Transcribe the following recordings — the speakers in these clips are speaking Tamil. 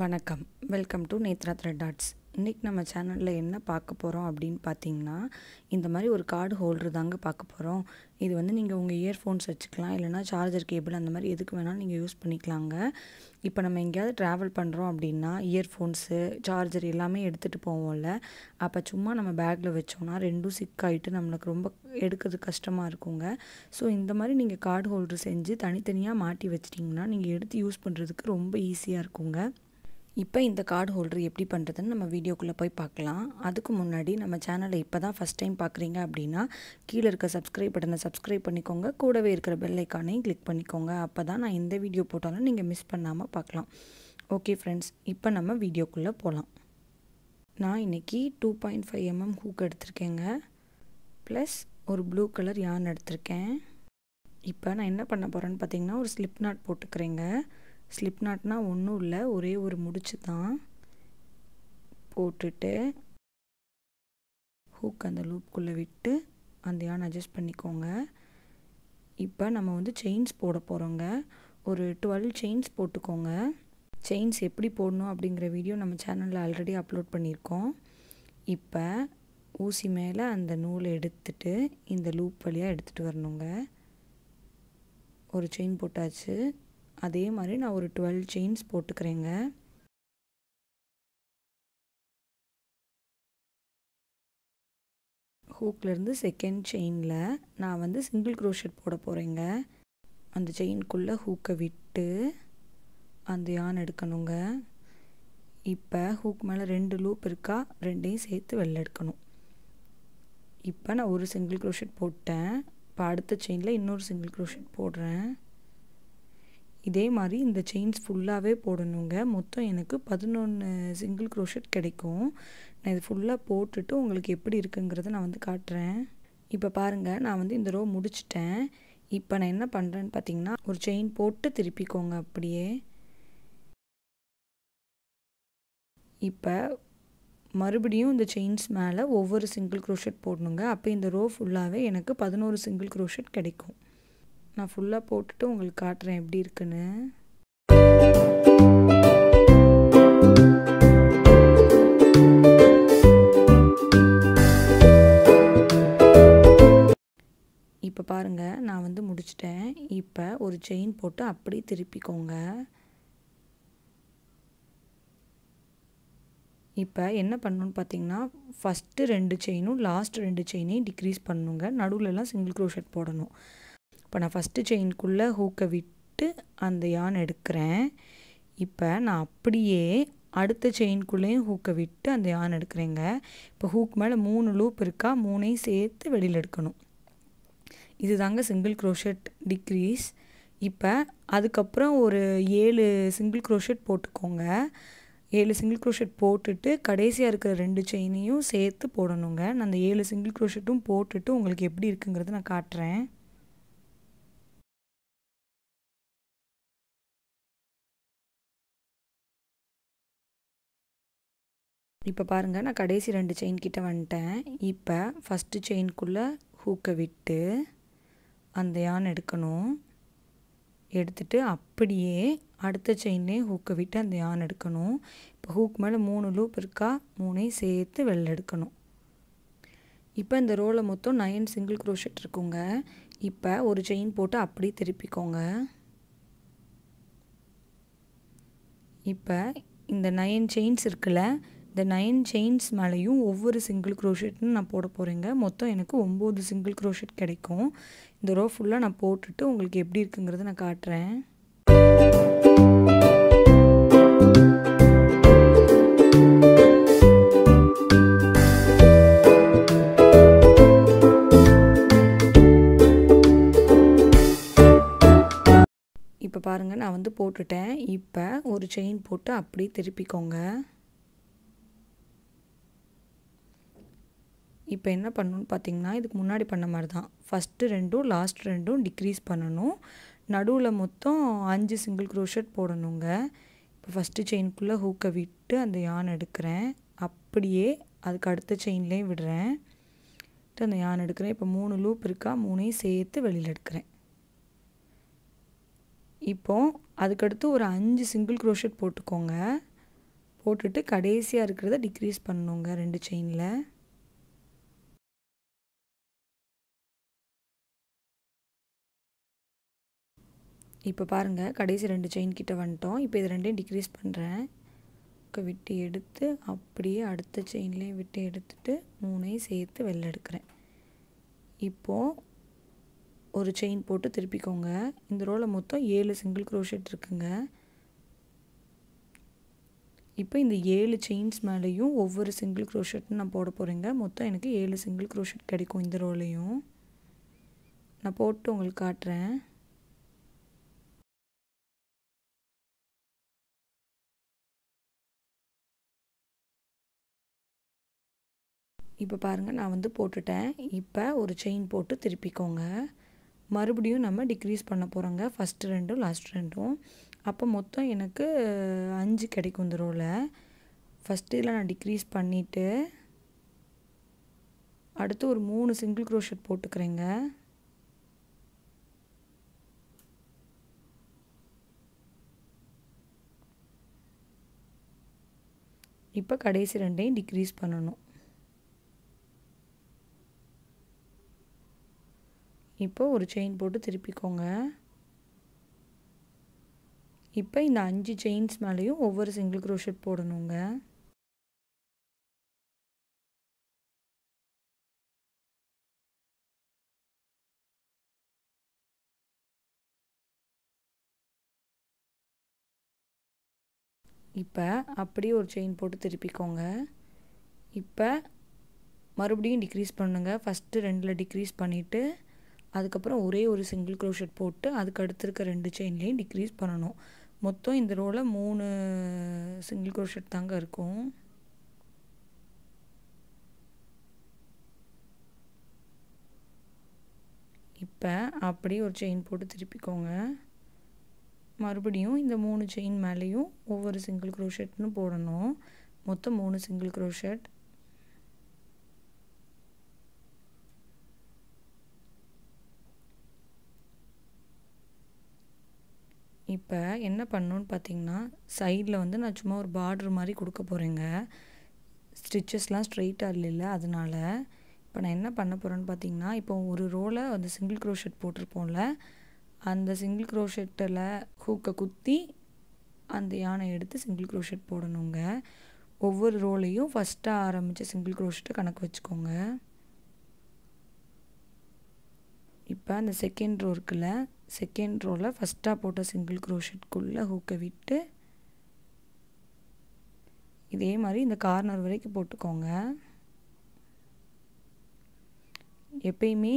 வணக்கம். Welcome to Nethra thread arts இன்றைக்கி நம்ம சேனலில் என்ன பார்க்க போகிறோம் அப்படின்னு பார்த்தீங்கன்னா இந்த மாதிரி ஒரு கார்டு ஹோல்டர் தாங்க பார்க்க போகிறோம் இது வந்து நீங்கள் உங்கள் இயர்ஃபோன்ஸ் வச்சுக்கலாம் இல்லைனா சார்ஜர் கேபிள் அந்த மாதிரி எதுக்கு வேணாலும் நீங்கள் யூஸ் பண்ணிக்கலாங்க. இப்போ நம்ம எங்கேயாவது ட்ராவல் பண்ணுறோம் அப்படின்னா இயர்ஃபோன்ஸு சார்ஜர் எல்லாமே எடுத்துகிட்டு போவோம்ல. அப்போ சும்மா நம்ம பேக்கில் வச்சோம்னா ரெண்டும் சிக் ஆகிட்டு நம்மளுக்கு ரொம்ப எடுக்கிறது கஷ்டமாக இருக்குங்க. ஸோ இந்த மாதிரி நீங்கள் கார்டு ஹோல்டர் செஞ்சு தனித்தனியாக மாட்டி வச்சிட்டிங்கன்னா நீங்கள் எடுத்து யூஸ் பண்ணுறதுக்கு ரொம்ப ஈஸியாக இருக்குங்க. இப்போ இந்த கார்டு ஹோல்டர் எப்படி பண்ணுறதுன்னு நம்ம வீடியோக்குள்ளே போய் பார்க்கலாம். அதுக்கு முன்னாடி நம்ம சேனலை இப்போ தான் ஃபஸ்ட் டைம் பார்க்குறீங்க அப்படின்னா கீழே இருக்க சப்ஸ்கிரைப் பட்டனை சப்ஸ்கிரைப் பண்ணிக்கோங்க. கூடவே இருக்கிற பெல் ஐக்கானையும் கிளிக் பண்ணிக்கோங்க. அப்போ தான் நான் எந்த வீடியோ போட்டாலும் நீங்கள் மிஸ் பண்ணாமல் பார்க்கலாம். ஓகே ஃப்ரெண்ட்ஸ் இப்போ நம்ம வீடியோக்குள்ளே போகலாம் நான் இன்றைக்கி two point five MM hook எடுத்திருக்கேங்க. ப்ளஸ் ஒரு ப்ளூ கலர் யான் எடுத்திருக்கேன். இப்போ நான் என்ன பண்ண போகிறேன்னு பார்த்தீங்கன்னா ஒரு ஸ்லிப் நாட் போட்டுக்கிறேங்க. ஸ்லிப் நாட்னா ஒன்றும் இல்லை ஒரே ஒரு முடிச்சு தான் போட்டுட்டு ஹூக் அந்த லூப்குள்ளே விட்டு அந்த யான் அட்ஜஸ்ட் பண்ணிக்கோங்க. இப்போ நம்ம வந்து செயின்ஸ் போட போகிறோங்க ஒரு டுவெல் செயின்ஸ் போட்டுக்கோங்க. செயின்ஸ் எப்படி போடணும் அப்படிங்கிற வீடியோ நம்ம சேனலில் ஆல்ரெடி அப்லோட் பண்ணியிருக்கோம். இப்போ ஊசி மேலே அந்த நூலை எடுத்துட்டு இந்த லூப் வழியாக எடுத்துகிட்டு வரணுங்க. ஒரு செயின் போட்டாச்சு. அதே மாதிரி நான் ஒரு டுவெல் செயின்ஸ் போட்டுக்கிறேங்க. ஹூக்லேருந்து செகண்ட் செயினில் நான் வந்து சிங்கிள் க்ரோஷட் போட போகிறேங்க அந்த செயின்குள்ளே ஹூக்கை விட்டு அந்த யான் எடுக்கணுங்க. இப்போ ஹூக் மேலே ரெண்டு லூப் இருக்கா ரெண்டையும் சேர்த்து வெளில எடுக்கணும். இப்போ நான் ஒரு சிங்கிள் க்ரோஷட் போட்டேன். இப்போ அடுத்த செயினில் இன்னொரு சிங்கிள் க்ரோஷட் போடுறேன். இதே மாதிரி இந்த செயின்ஸ் ஃபுல்லாகவே போடணுங்க. மொத்தம் எனக்கு பதினொன்று சிங்கிள் க்ரோஷட் கிடைக்கும். நான் இது ஃபுல்லாக போட்டுட்டு உங்களுக்கு எப்படி இருக்குங்கிறத நான் வந்து காட்டுறேன். இப்போ பாருங்கள் நான் வந்து இந்த ரோ முடிச்சிட்டேன். இப்போ நான் என்ன பண்ணுறேன்னு பார்த்தீங்கன்னா ஒரு செயின் போட்டு திருப்பிக்கோங்க அப்படியே. இப்போ மறுபடியும் இந்த செயின்ஸ் மேலே ஒவ்வொரு சிங்கிள் க்ரோஷட் போடணுங்க. அப்போ இந்த ரோ ஃபுல்லாகவே எனக்கு பதினோரு சிங்கிள் க்ரோஷட் கிடைக்கும். நான் ஃபுல்லாக போட்டுட்டு உங்களுக்கு காட்டுறேன் எப்படி இருக்குன்னு. இப்போ பாருங்கள் நான் வந்து முடிச்சிட்டேன். இப்போ ஒரு செயின் போட்டு அப்படி திருப்பிக்கோங்க. இப்போ என்ன பண்ணணும்னு பார்த்தீங்கன்னா ஃபஸ்ட்டு ரெண்டு செயினும் லாஸ்ட் ரெண்டு செயினையும் டிக்ரீஸ் பண்ணணுங்க நடுவில்லாம் சிங்கிள் க்ரோஷட் போடணும். இப்போ நான் ஃபஸ்ட்டு செயின்குள்ளே ஹூக்கை விட்டு அந்த யான் எடுக்கிறேன். இப்போ நான் அப்படியே அடுத்த செயின்குள்ளேயும் ஹூக்கை விட்டு அந்த யான் எடுக்கிறேங்க. இப்போ ஹூக் மேலே மூணு லூப் இருக்கா மூணையும் சேர்த்து வெளியில் எடுக்கணும். இது தாங்க சிங்கிள் க்ரோஷட் டிக்ரீஸ் இப்போ அதுக்கப்புறம் ஒரு ஏழு சிங்கிள் க்ரோஷட் போட்டுக்கோங்க. ஏழு சிங்கிள் க்ரோஷட் போட்டுட்டு கடைசியாக இருக்கிற ரெண்டு செயினையும் சேர்த்து போடணுங்க. நான் அந்த ஏழு சிங்கிள் க்ரோஷட்டும் போட்டுட்டு உங்களுக்கு எப்படி இருக்குங்கிறத நான் காட்டுறேன். இப்போ பாருங்கள் நான் கடைசி ரெண்டு செயின் கிட்ட வந்துட்டேன். இப்போ ஃபஸ்ட்டு செயின்குள்ளே ஹூக்கை விட்டு அந்த யான் எடுக்கணும். எடுத்துட்டு அப்படியே அடுத்த செயின்லேயே ஹூக்கை விட்டு அந்த யான் எடுக்கணும். இப்போ ஹூக் மேலே மூணு லூப் இருக்கா மூணையும் சேர்த்து வெளில எடுக்கணும். இப்போ இந்த ரோலை மொத்தம் நயன் சிங்கிள் க்ரோஷட் இருக்குங்க. இப்போ ஒரு செயின் போட்டு அப்படியே திருப்பிக்கோங்க. இப்போ இந்த நயன் செயின்ஸ் இருக்குல்ல இந்த நைன் செயின்ஸ் மேலேயும் ஒவ்வொரு சிங்கிள் க்ரோஷெட்னு நான் போட போகிறேங்க மொத்தம் எனக்கு ஒம்பது சிங்கிள் க்ரோஷெட் கிடைக்கும். இந்த ரோ ஃபுல்லாக நான் போட்டுட்டு உங்களுக்கு எப்படி இருக்குங்கிறத நான் காட்டுறேன். இப்போ பாருங்கள் நான் வந்து போட்டுட்டேன். இப்போ ஒரு செயின் போட்டு அப்படியே திருப்பிக்கோங்க. இப்போ என்ன பண்ணணும்னு பார்த்தீங்கன்னா இதுக்கு முன்னாடி பண்ண மாதிரி தான். ஃபஸ்ட்டு ரெண்டும் லாஸ்ட் ரெண்டும் டிக்ரீஸ் பண்ணணும். நடுவில் மொத்தம் அஞ்சு சிங்கிள் க்ரோஷட் போடணுங்க. இப்போ ஃபஸ்ட்டு செயின்குள்ளே ஹூக்கை விட்டு அந்த யான் எடுக்கிறேன். அப்படியே அதுக்கு அடுத்த செயின்லேயும் விடுறேன். அந்த யான் எடுக்கிறேன். இப்போ மூணு லூப் இருக்கா? மூணையும் சேர்த்து வெளியில் எடுக்கிறேன். இப்போது அதுக்கடுத்து ஒரு அஞ்சு சிங்கிள் க்ரோஷட் போட்டுக்கோங்க. போட்டுட்டு கடைசியாக இருக்கிறத டிக்ரீஸ் பண்ணணுங்க ரெண்டு செயினில் இப்போ பாருங்கள் கடைசி ரெண்டு செயின் கிட்ட வந்துட்டோம். இப்போ இது ரெண்டையும் டிக்ரீஸ் பண்ணுறேன் விட்டு எடுத்து அப்படியே அடுத்த செயின்லேயும் விட்டு எடுத்துட்டு மூணையும் சேர்த்து வெளில எடுக்கிறேன். இப்போது ஒரு செயின் போட்டு திருப்பிக்கோங்க. இந்த ரோவில் மொத்தம் ஏழு சிங்கிள் க்ரோஷெட் இருக்குங்க. இப்போ இந்த ஏழு செயின்ஸ் மேலேயும் ஒவ்வொரு சிங்கிள் க்ரோஷெட்னு நான் போட போகிறேங்க மொத்தம் எனக்கு ஏழு சிங்கிள் க்ரோஷெட் கிடைக்கும் இந்த ரோலையும் நான் போட்டு உங்களுக்கு காட்டுறேன். இப்போ பாருங்கள் நான் வந்து போட்டுட்டேன். இப்போ ஒரு செயின் போட்டு திருப்பிக்கோங்க. மறுபடியும் நம்ம டிக்ரீஸ் பண்ண போகிறோங்க ஃபஸ்ட்டு ரெண்டும் லாஸ்ட் ரெண்டும். அப்போ மொத்தம் எனக்கு அஞ்சு கிடைக்கும் இந்த ரோவில் ஃபஸ்ட்டு இதில் நான் டிக்ரீஸ் பண்ணிவிட்டு அடுத்து ஒரு மூணு சிங்கிள் க்ரோஷட் போட்டுக்கிறேங்க. இப்போ கடைசி ரெண்டையும் டிக்ரீஸ் பண்ணணும். இப்போ ஒரு செயின் போட்டு திருப்பிக்கோங்க. இப்போ இந்த அஞ்சு செயின்ஸ் மேலேயும் ஒவ்வொரு சிங்கிள் க்ரோஷெட் போடணுங்க. இப்போ அப்படியே ஒரு செயின் போட்டு திருப்பிக்கோங்க. இப்போ மறுபடியும் டிக்ரீஸ் பண்ணுங்க. ஃபஸ்ட்டு ரெண்டில் டிக்ரீஸ் பண்ணிவிட்டு அதுக்கப்புறம் ஒரே ஒரு சிங்கிள் க்ரோஷட் போட்டு அதுக்கு அடுத்திருக்க ரெண்டு செயின்லேயும் டிக்ரீஸ் பண்ணணும். மொத்தம் இந்த ரோவில் மூணு சிங்கிள் க்ரோஷட் தாங்க இருக்கும். இப்போ அப்படியே ஒரு செயின் போட்டு திருப்பிக்கோங்க. மறுபடியும் இந்த மூணு செயின் மேலேயும் ஒவ்வொரு சிங்கிள் க்ரோஷட்னு போடணும். மொத்தம் மூணு சிங்கிள் க்ரோஷட் இப்போ என்ன பண்ணணுன்னு பார்த்தீங்கன்னா சைடில் வந்து நான் சும்மா ஒரு பார்ட்ரு மாதிரி கொடுக்க போகிறேங்க ஸ்டிச்சஸ்லாம் ஸ்ட்ரெயிட்டாக இல்லைல்ல அதனால் இப்போ நான் என்ன பண்ண போகிறேன்னு பார்த்தீங்கன்னா இப்போ ஒரு ரோவில் அந்த சிங்கிள் க்ரோஷெட் போட்டிருப்போம்ல அந்த சிங்கிள் க்ரோஷெட்டில் ஹூக்கை குத்தி அந்த யானை எடுத்து சிங்கிள் க்ரோஷெட் போடணுங்க. ஒவ்வொரு ரோலையும் ஃபஸ்ட்டாக ஆரம்பித்த சிங்கிள் க்ரோஷெட்டை கணக்கு வச்சுக்கோங்க. இப்போ அந்த செகண்ட் ரோ இருக்குல்ல செகண்ட் ரோவில் ஃபஸ்ட்டாக போட்ட சிங்கிள் குரோஷெட்குள்ளே ஹூக்கை விட்டு இதே மாதிரி இந்த கார்னர் வரைக்கும் போட்டுக்கோங்க. எப்பயுமே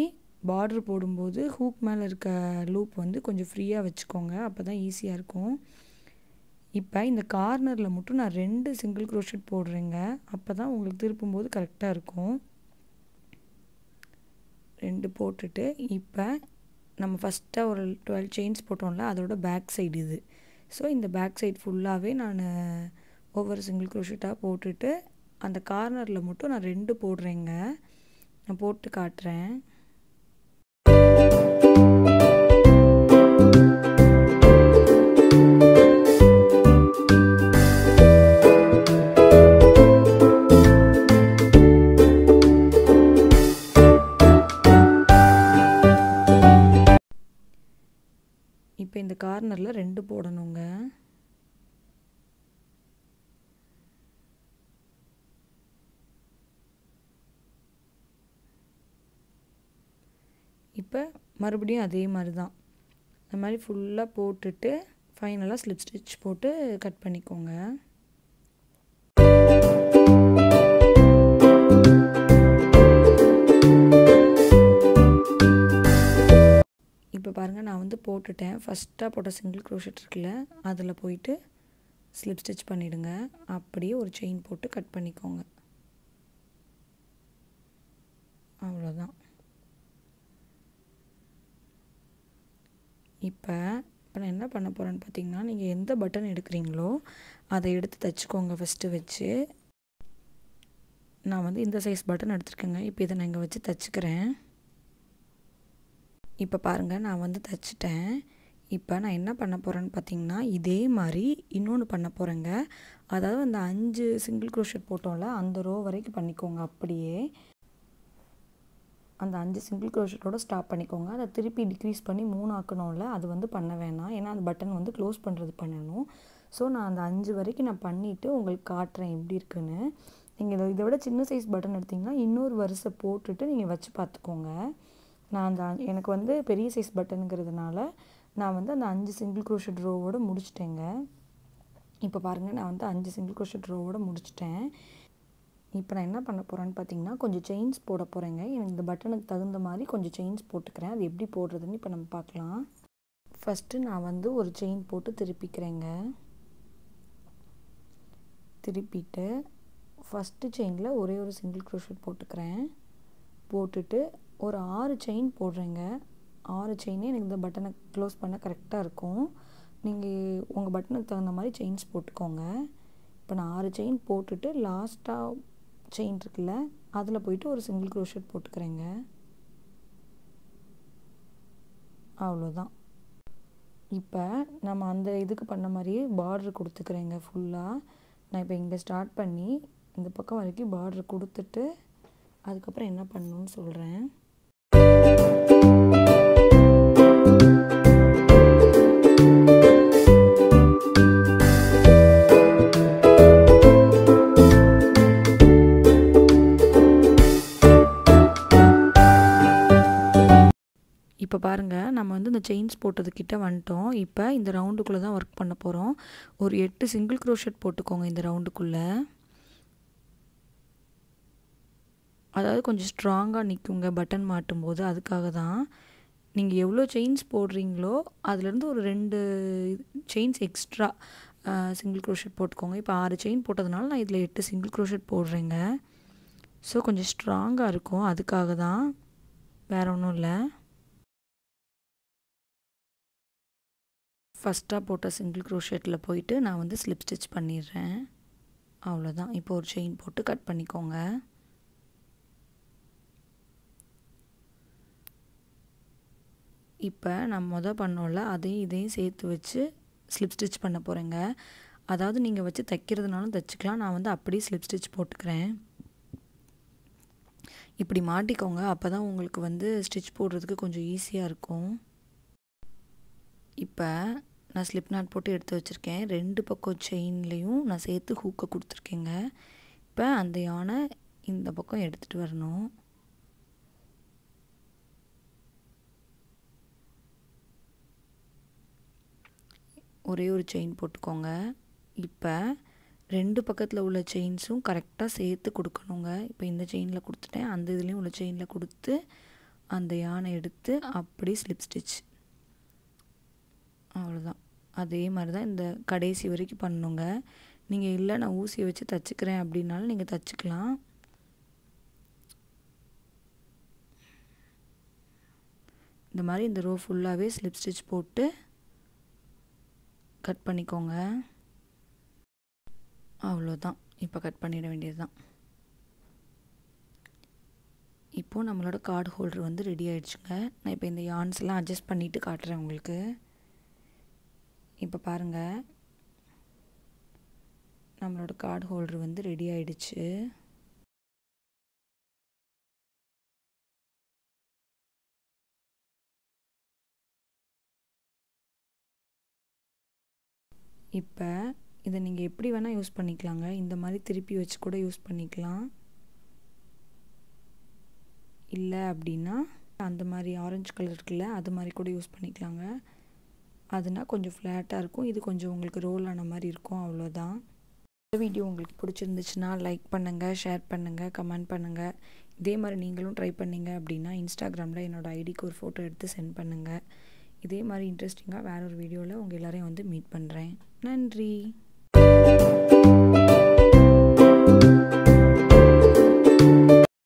பார்டர் போடும்போது ஹூக் மேலே இருக்க லூப் வந்து கொஞ்சம் ஃப்ரீயாக வச்சுக்கோங்க. அப்போ தான் ஈஸியாக இருக்கும். இப்போ இந்த கார்னரில் மட்டும் நான் ரெண்டு சிங்கிள் குரோஷெட் போடுறேங்க. அப்போ தான் உங்களுக்கு திருப்பும்போது கரெக்டாக இருக்கும். ரெண்டு போட்டுட்டு இப்போ நம்ம ஃபஸ்ட்டாக ஒரு டுவெல் செயின்ஸ் போட்டோம்ல அதோட பேக் சைடு இது. ஸோ இந்த பேக் சைடு ஃபுல்லாகவே நான் ஒவ்வொரு சிங்கிள் குரோஷட்டாக போட்டுட்டு அந்த கார்னரில் மட்டும் நான் ரெண்டு போடுறேங்க. நான் போட்டு காட்டுறேன். கார்னரில் ரெண்டு போடணுங்க. இப்போ மறுபடியும் அதே மாதிரி தான் இந்த மாதிரி ஃபுல்லாக போட்டுட்டு ஃபைனலாக ஸ்லிப் ஸ்டிச் போட்டு கட் பண்ணிக்கோங்க. இப்போ பாருங்கள் நான் வந்து போட்டுட்டேன். ஃபஸ்ட்டாக போட்ட சிங்கிள் க்ரோஷெட் இருக்குல்ல அதில் போயிட்டு ஸ்லிப் ஸ்டிச் பண்ணிவிடுங்க அப்படியே ஒரு செயின் போட்டு கட் பண்ணிக்கோங்க. அவ்வளோதான் இப்போ இப்போ நான் என்ன பண்ண போகிறேன்னு பார்த்தீங்கன்னா நீங்கள் எந்த பட்டன் எடுக்கிறீங்களோ அதை எடுத்து தைச்சிக்கோங்க ஃபஸ்ட்டு வச்சு. நான் வந்து இந்த சைஸ் பட்டன் எடுத்துருக்கேங்க. இப்போ இதை நான் இங்கே வச்சு தைச்சிக்கிறேன். இப்போ பாருங்கள் நான் வந்து தைச்சிட்டேன். இப்போ நான் என்ன பண்ண போகிறேன்னு பார்த்தீங்கன்னா இதே மாதிரி இன்னொன்று பண்ண போகிறேங்க அதாவது அந்த அஞ்சு சிங்கிள் குரோஷட் போட்டோம்ல அந்த ரோ வரைக்கும் பண்ணிக்கோங்க அப்படியே. அந்த அஞ்சு சிங்கிள் குரோஷட்டோட ஸ்டாப் பண்ணிக்கோங்க. அதை திருப்பி டிக்ரீஸ் பண்ணி மூணு ஆக்கணும்ல அது வந்து பண்ண வேணாம். ஏன்னா அந்த பட்டன் வந்து க்ளோஸ் பண்ணுறது பண்ணணும். ஸோ நான் அந்த அஞ்சு வரைக்கும் நான் பண்ணிவிட்டு உங்களுக்கு காட்டுறேன் எப்படி இருக்குன்னு. நீங்கள் இதை இதை விட சின்ன சைஸ் பட்டன் எடுத்திங்கன்னா இன்னொரு வரிசை போட்டுட்டு நீங்கள் வச்சு பார்த்துக்கோங்க. நான் அந்த எனக்கு வந்து பெரிய சைஸ் பட்டனுங்கிறதுனால நான் வந்து அந்த அஞ்சு சிங்கிள் குரோஷட் ரோவோடு முடிச்சிட்டேங்க. இப்போ பாருங்கள் நான் வந்து அஞ்சு சிங்கிள் குரோஷட் ரோவோடு முடிச்சிட்டேன். இப்போ நான் என்ன பண்ண போகிறேன்னு பார்த்தீங்கன்னா கொஞ்சம் செயின்ஸ் போட போகிறேங்க எனக்கு இந்த பட்டனுக்கு தகுந்த மாதிரி கொஞ்சம் செயின்ஸ் போட்டுக்கிறேன். அது எப்படி போடுறதுன்னு இப்போ நம்ம பார்க்கலாம் ஃபஸ்ட்டு நான் வந்து ஒரு செயின் போட்டு திருப்பிக்கிறேங்க. திருப்பிட்டு ஃபஸ்ட்டு செயினில் ஒரே ஒரு சிங்கிள் க்ரோஷட் போட்டுக்கிறேன். போட்டுட்டு ஒரு ஆறு செயின் போடுறேங்க. ஆறு செயினே எனக்கு இந்த பட்டனை க்ளோஸ் பண்ண கரெக்டாக இருக்கும். நீங்கள் உங்கள் பட்டனுக்கு தகுந்த மாதிரி செயின்ஸ் போட்டுக்கோங்க. இப்போ நான் ஆறு செயின் போட்டுட்டு லாஸ்ட்டாக செயின் இருக்குல்ல அதில் போயிட்டு ஒரு சிங்கிள் க்ரோஷட் போட்டுக்கிறேங்க. அவ்வளோதான் இப்போ நம்ம அந்த இதுக்கு பண்ண மாதிரியே பார்ட்ரு கொடுத்துக்கிறேங்க ஃபுல்லாக நான் இப்போ இங்கே ஸ்டார்ட் பண்ணி இந்த பக்கம் வரைக்கும் பார்டர் கொடுத்துட்டு அதுக்கப்புறம் என்ன பண்ணணும்னு சொல்கிறேன் இப்போ பாருங்கள் நம்ம வந்து இந்த செயின்ஸ் போட்டதுக்கிட்ட வந்துட்டோம். இப்போ இந்த ரவுண்டுக்குள்ளே தான் ஒர்க் பண்ண போகிறோம் ஒரு எட்டு சிங்கிள் க்ரோஷட் போட்டுக்கோங்க இந்த ரவுண்டுக்குள்ளே அதாவது கொஞ்சம் ஸ்ட்ராங்காக நிற்குங்க பட்டன் மாட்டும் போது அதுக்காக தான் நீங்கள் எவ்வளோ செயின்ஸ் போடுறீங்களோ அதுலேருந்து ஒரு ரெண்டு செயின்ஸ் எக்ஸ்ட்ரா சிங்கிள் க்ரோஷட் போட்டுக்கோங்க. இப்போ ஆறு செயின் போட்டதுனால நான் இதில் எட்டு சிங்கிள் க்ரோஷட் போடுறேங்க. ஸோ கொஞ்சம் ஸ்ட்ராங்காக இருக்கும். அதுக்காக தான் வேறு ஒன்றும் இல்லை. ஃபஸ்ட்டாக போட்ட சிங்கிள் க்ரோஷேட்டில் போயிட்டு நான் வந்து ஸ்லிப் ஸ்டிச் பண்ணிடுறேன். அவ்வளோதான் இப்போ ஒரு செயின் போட்டு கட் பண்ணிக்கோங்க. இப்போ நான் மொதல் பண்ணோம்ல அதையும் இதையும் சேர்த்து வச்சு ஸ்லிப் ஸ்டிச் பண்ண போகிறேங்க அதாவது நீங்கள் வச்சு தைக்கிறதுனாலும் தைச்சிக்கலாம். நான் வந்து அப்படியே ஸ்லிப் ஸ்டிச் போட்டுக்கிறேன். இப்படி மாட்டிக்கோங்க. அப்போ தான் உங்களுக்கு வந்து ஸ்டிச் போடுறதுக்கு கொஞ்சம் ஈஸியாக இருக்கும். இப்போ நான் ஸ்லிப் நாட் போட்டு எடுத்து வச்சுருக்கேன். ரெண்டு பக்கம் செயின்லேயும் நான் சேர்த்து ஹூக்கை கொடுத்துருக்கேங்க. இப்போ அந்த யானை இந்த பக்கம் எடுத்துகிட்டு வரணும். ஒரே ஒரு செயின் போட்டுக்கோங்க. இப்போ ரெண்டு பக்கத்தில் உள்ள செயின்ஸும் கரெக்டாக சேர்த்து கொடுக்கணுங்க. இப்போ இந்த செயினில் கொடுத்துட்டேன். அந்த இதுலேயும் உள்ள செயினில் கொடுத்து அந்த யானை எடுத்து அப்படியே ஸ்லிப் ஸ்டிச் அவ்வளோதான் அதே மாதிரி தான் இந்த கடைசி வரைக்கும் பண்ணுங்க நீங்கள் இல்லை நான் ஊசியை வச்சு தைச்சிக்கிறேன் அப்படின்னாலும் நீங்கள் தைச்சிக்கலாம். இந்த மாதிரி இந்த ரோ ஃபுல்லாகவே ஸ்லிப் ஸ்டிச் போட்டு கட் பண்ணிக்கோங்க. அவ்வளோதான் இப்போ கட் பண்ணிட வேண்டியது தான் இப்போது நம்மளோட கார்டு ஹோல்டர் வந்து ரெடி ஆகிடுச்சுங்க நான் இப்போ இந்த யான்ஸ்லாம் அட்ஜஸ்ட் பண்ணிவிட்டு காட்டுறேன் உங்களுக்கு. இப்போ பாருங்கள் நம்மளோட கார்டு ஹோல்டர் வந்து ரெடி ஆயிடுச்சு. இப்போ இதை நீங்கள் எப்படி வேணால் யூஸ் பண்ணிக்கலாங்க. இந்த மாதிரி திருப்பி வச்சு கூட யூஸ் பண்ணிக்கலாம். இல்லை அப்படின்னா அந்த மாதிரி ஆரஞ்சு கலர் இருக்குல்ல அது மாதிரி கூட யூஸ் பண்ணிக்கலாங்க. அதுனா கொஞ்சம் ஃப்ளாட்டாக இருக்கும். இது கொஞ்சம் உங்களுக்கு ரோல் ஆன மாதிரி இருக்கும். அவ்வளோதான் இந்த வீடியோ உங்களுக்கு பிடிச்சிருந்துச்சுன்னா லைக் பண்ணுங்கள் ஷேர் பண்ணுங்கள் கமெண்ட் பண்ணுங்கள் இதே மாதிரி நீங்களும் ட்ரை பண்ணீங்க அப்படின்னா இன்ஸ்டாகிராமில் என்னோடய ஐடிக்கு ஒரு ஃபோட்டோ எடுத்து சென்ட் பண்ணுங்கள் இதே மாதிரி இன்ட்ரெஸ்டிங்காக வேற ஒரு வீடியோவில் உங்கள் எல்லோரையும் வந்து மீட் பண்ணுறேன் நன்றி.